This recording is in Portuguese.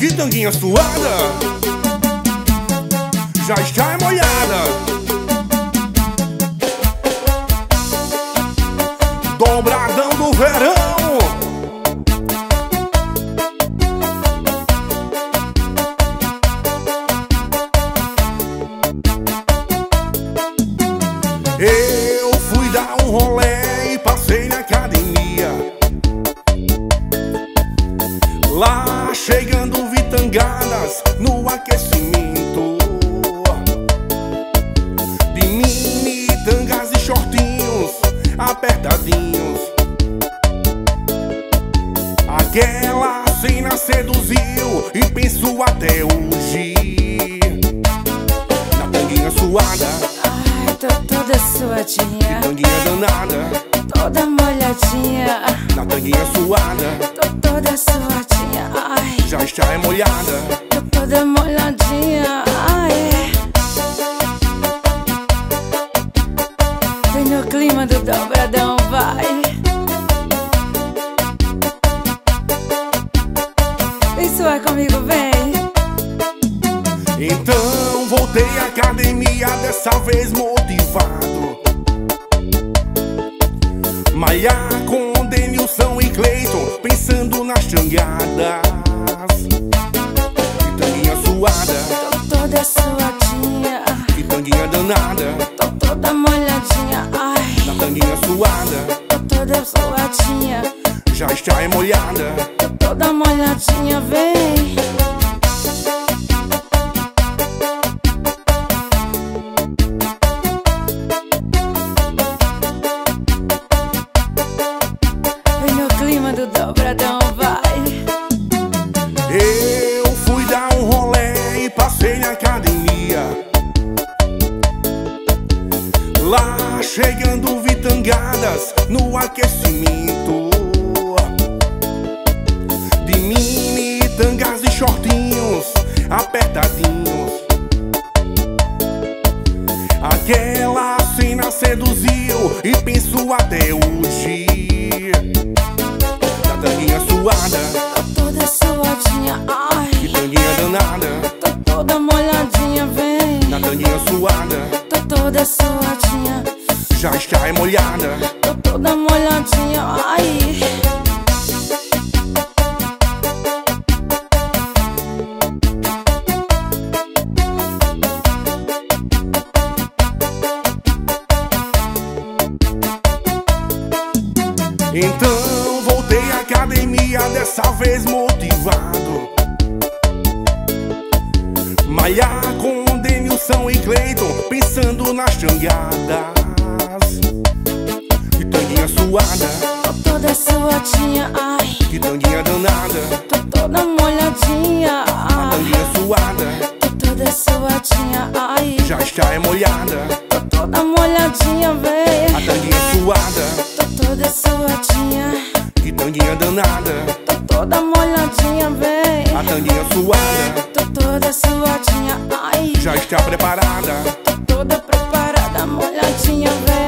Que tanguinha suada. Já está molhada. Dobradão do verão. Eu fui dar um rolê e passei na academia. Lá chegando tangadas no aquecimento De mini tangas e shortinhos apertadinhos Aquela cena seduziu e penso até hoje Na tanguinha suada. Ai, tô toda suadinha, Tanguinha danada. Toda molhadinha. Na tanguinha suada. Tô toda suadinha, ai, Já está é molhada toda molhadinha. Vem no clima do dobradão, vai. Vem suar comigo, vem. Então voltei à academia, dessa vez motivado. Malhar com Denilson e Cleiton, pensando nas changadas. Suada, toda suadinha, já está molhada. toda molhadinha, vem. Vem no clima do dobradão, vai. Eu fui dar um rolê e passei na academia. Lá chegando vi tangadas no aquecimento. De mini tangas e shortinhos apertadinhos. Aquela cena seduziu e penso até hoje. Na tanguinha suada. Já está é molhada. tô toda molhadinha, ai. Então voltei à academia, dessa vez motivado. Malhar com Denilson e Cleiton, pensando nas changadas. Que tanguinha suada, Tô toda suadinha, ai. que tanguinha danada. Tô toda molhadinha, ai. Tanguinha suada, Tô toda suadinha, ai. já está é molhada. Tô toda molhadinha, A vem. tanguinha suada, Tô toda suadinha, que tanguinha danada. tô toda molhadinha, vem. A tanguinha suada, Tô toda suadinha, ai. já está preparada. Tô toda preparada, molhadinha, vem.